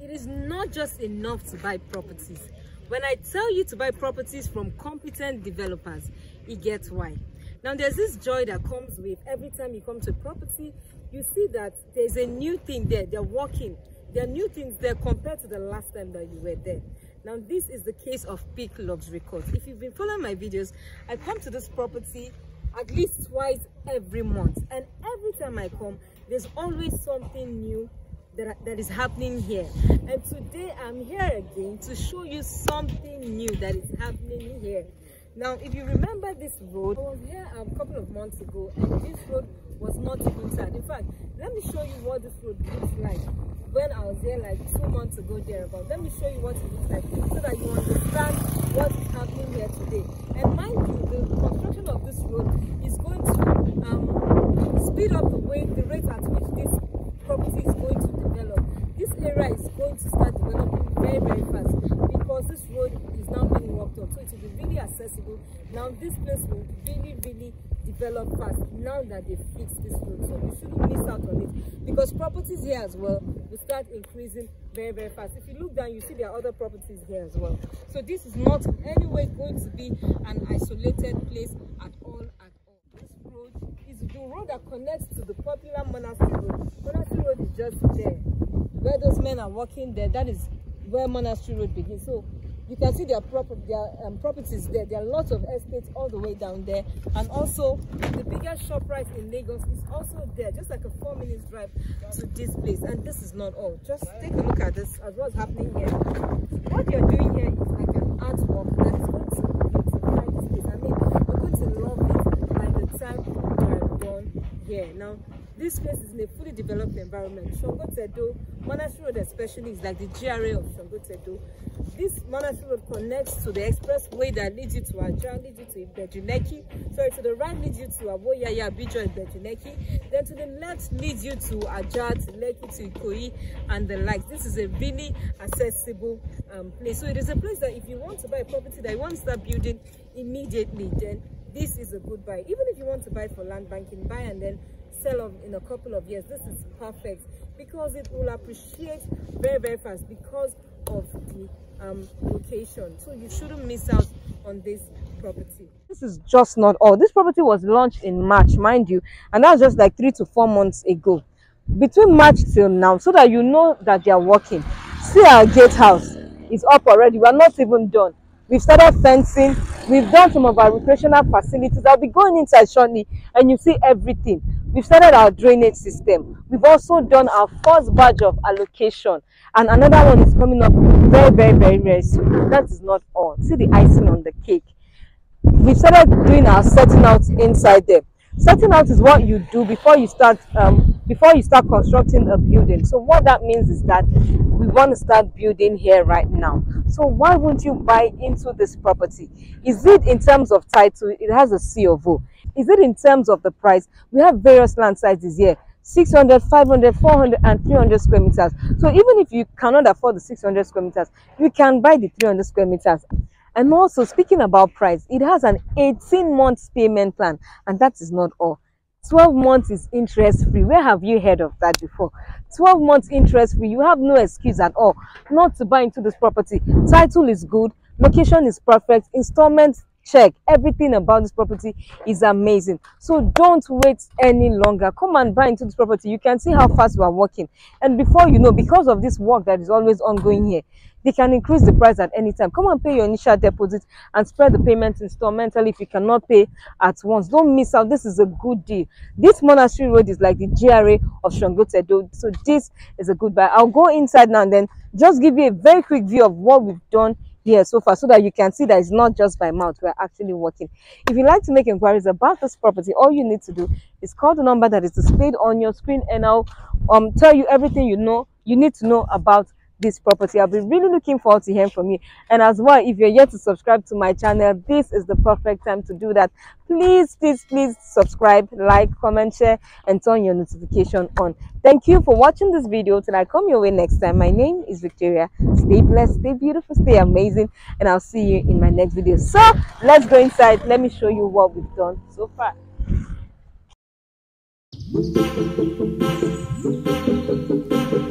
it is not just enough to buy properties. When I tell you to buy properties from competent developers, it gets why. Now there's this joy that comes with every time you come to a property, you see that there's a new thing there. They're working. There are new things there compared to the last time that you were there. Now this is the case of Peak Luxury Court. If you've been following my videos, I come to this property at least twice every month. And every time I come, there's always something new that, that is happening here. And today I'm here again to show you something new that is happening here. Now, if you remember this road, I was here a couple of months ago and this road was not even. In fact, let me show you what this road looks like when I was there like two months ago there about. Let me show you what it looks like so that you understand very, very fast because this road is now being worked on. So it will be really accessible. Now this place will really, really develop fast now that they fixed this road. So you shouldn't miss out on it because properties here as well will start increasing very, very fast. If you look down, you see there are other properties here as well. So this is not anyway going to be an isolated place at all at all. This road is the road that connects to the popular Monastery Road. Monastery Road is just there. Where those men are walking there, that is where Monastery Road begins. So you can see their property their um, properties there. There are lots of estates all the way down there. And also the biggest Shoprite in lagos is also there just like a four minutes drive to this place. And this is not all. Just take a look at this as what's happening here. What you're doing here is like an artwork that is going to beautify this place. I mean you're going to love it by the time you're done here. Now this place is in a fully developed environment. Sangotedo, Monastery Road especially is like the GRA of Sangotedo. This Monastery Road connects to the expressway that leads you to Ajah, leads you to Ibeju-Lekki. Sorry, to the right leads you to Awoyaya, Bijo, Ibeju-Lekki. Then to the left leads you to Ajah, to Lekki, to Ikoyi, and the like. This is a really accessible um, place. So it is a place that if you want to buy a property that you want to start building immediately, then this is a good buy. Even if you want to buy for land banking, buy and then sell off in a couple of years this is perfect because it will appreciate very very fast because of the um, location. So you shouldn't miss out on this property. This is just not all. This property was launched in march mind you and that was just like three to four months ago. Between march till now so that you know that they are working. See our gatehouse. Is up already. We're not even done. We've started fencing. We've done some of our recreational facilities. I'll be going inside shortly and you see everything We've started our drainage system. We've also done our first batch of allocation. And another one is coming up very, very, very, very soon. That is not all. See the icing on the cake. We've started doing our setting out inside there. Setting out is what you do before you start um, before you start constructing a building. So what that means is that we want to start building here right now. So why won't you buy into this property? Is it in terms of title? It has a C of O. Is it in terms of the price? We have various land sizes here. 600, 500, 400, and 300 square meters. So even if you cannot afford the 600 square meters, you can buy the 300 square meters. And also, speaking about price, it has an 18 months payment plan, and that is not all. 12 months is interest free. Where have you heard of that before? 12 months interest free. You have no excuse at all not to buy into this property. Title is good, location is perfect, installment check. Everything about this property is amazing. So don't wait any longer. Come and buy into this property. You can see how fast we are working. And before you know because of this work that is always ongoing here they can increase the price at any time. Come and pay your initial deposit and spread the payments instrumentally if you cannot pay at once. Don't miss out. This is a good deal. This monastery road is like the gra of shangote so this is a good buy. I'll go inside now and then just give you a very quick view of what we've done here so far so that you can see that it's not just by mouth we're actually working. If you'd like to make inquiries about this property all you need to do is call the number that is displayed on your screen and i'll um tell you everything you know you need to know about this property. I'll be really looking forward to hearing from you. And as well if you're yet to subscribe to my channel this is the perfect time to do that. Please please please subscribe like comment share and turn your notification on. Thank you for watching this video till i come your way next time. My name is victoria. Stay blessed stay beautiful stay amazing and i'll see you in my next video. So let's go inside. Let me show you what we've done so far. Thank you.